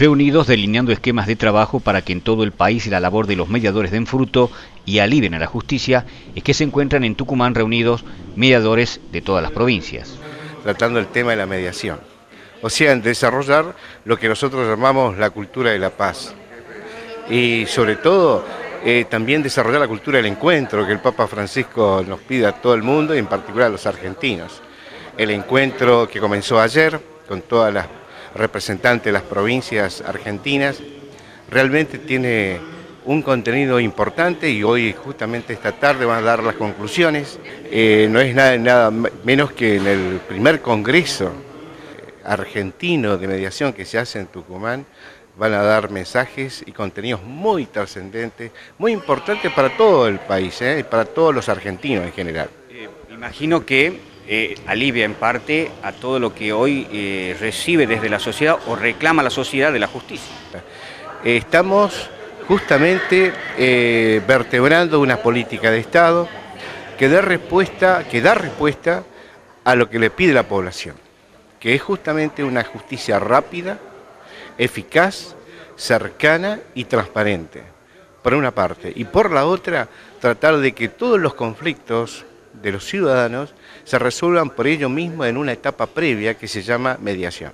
reunidos delineando esquemas de trabajo para que en todo el país la labor de los mediadores den fruto y alivien a la justicia, es que se encuentran en Tucumán reunidos mediadores de todas las provincias. Tratando el tema de la mediación, o sea, desarrollar lo que nosotros llamamos la cultura de la paz. Y sobre todo, eh, también desarrollar la cultura del encuentro que el Papa Francisco nos pide a todo el mundo y en particular a los argentinos. El encuentro que comenzó ayer con todas las representantes de las provincias argentinas realmente tiene un contenido importante y hoy justamente esta tarde van a dar las conclusiones. Eh, no es nada, nada menos que en el primer congreso argentino de mediación que se hace en Tucumán, van a dar mensajes y contenidos muy trascendentes, muy importantes para todo el país ¿eh? y para todos los argentinos en general. Eh, imagino que eh, alivia en parte a todo lo que hoy recibe desde la sociedad o reclama la sociedad de la justicia. Estamos justamente vertebrando una política de Estado que dé respuesta, que da respuesta a lo que le pide la población que es justamente una justicia rápida, eficaz, cercana y transparente, por una parte. Y por la otra, tratar de que todos los conflictos de los ciudadanos se resuelvan por ellos mismos en una etapa previa que se llama mediación.